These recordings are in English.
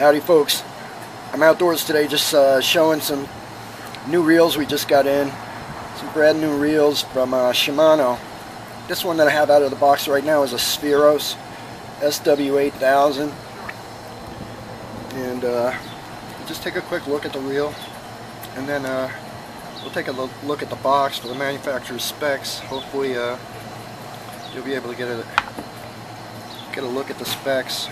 Howdy folks. I'm outdoors today just uh, showing some new reels we just got in. Some brand new reels from uh, Shimano. This one that I have out of the box right now is a Spheros SW8000. And uh, just take a quick look at the reel and then uh, we'll take a look at the box for the manufacturer's specs. Hopefully uh, you'll be able to get a, get a look at the specs.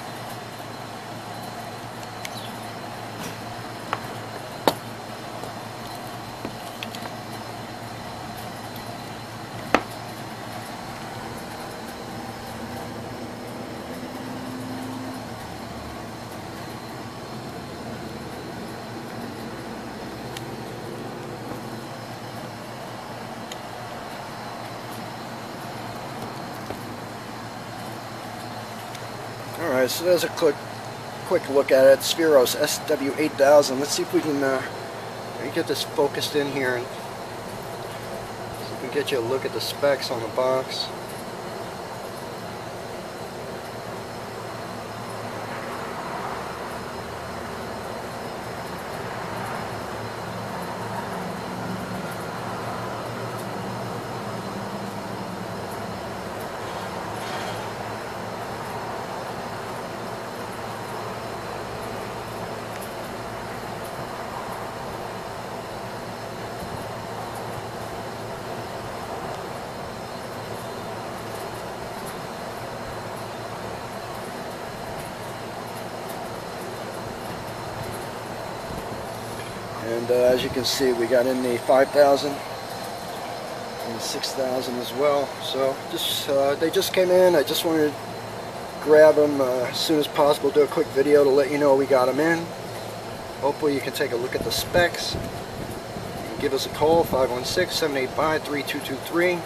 Alright, so there's a quick quick look at it. Spheros SW8000. Let's see if we can uh, get this focused in here and we can get you a look at the specs on the box. And uh, as you can see, we got in the 5,000 and 6,000 as well. So just uh, they just came in. I just wanted to grab them uh, as soon as possible, do a quick video to let you know we got them in. Hopefully you can take a look at the specs. Give us a call, 516-785-3223,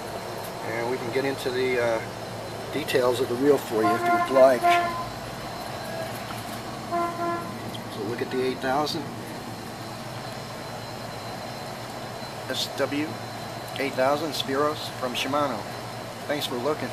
and we can get into the uh, details of the reel for you if you'd like. So look at the 8000. SW 8000 Spheros from Shimano. Thanks for looking.